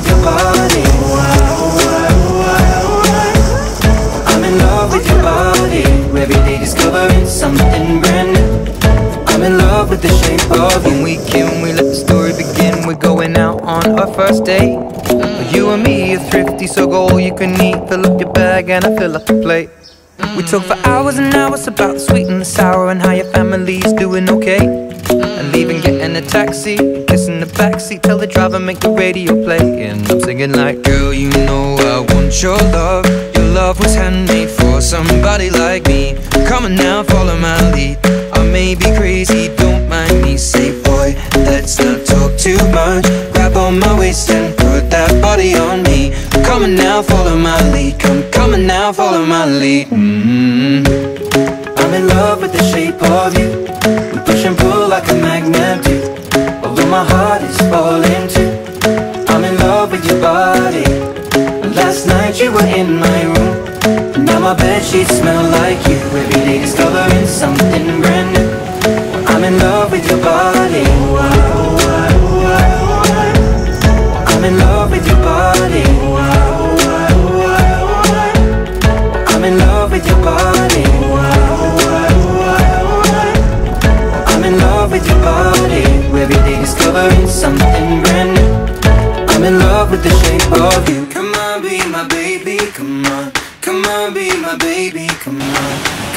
with your body. I'm in love with your body. Every day discovering something brand new. I'm in love with the shape of you. When we can, we let the story begin. We're going out on our first date. You and me are thrifty, so go all you can eat. Fill up your bag and I fill up the plate. We talk for hours and hours about the sweet and the sour and how your family's doing okay. Leaving, getting a taxi, kissing the backseat, tell the driver make the radio play. And I'm singing like, girl, you know I want your love. Your love was handmade for somebody like me. Come on now, follow my lead. I may be crazy, don't mind me. Say, boy, let's not talk too much. Grab on my waist and put that body on me. Come on now, follow my lead. Come, come on now, follow my lead. Mm-hmm. I'm in love with the shape of you. Sheets smell like you. Every day discovering something brand new. I'm in love with your body. I'm in love with your body. I'm in love with your body. I'm in love with your body. Every day discovering something brand new. I'm in love with the shape of you.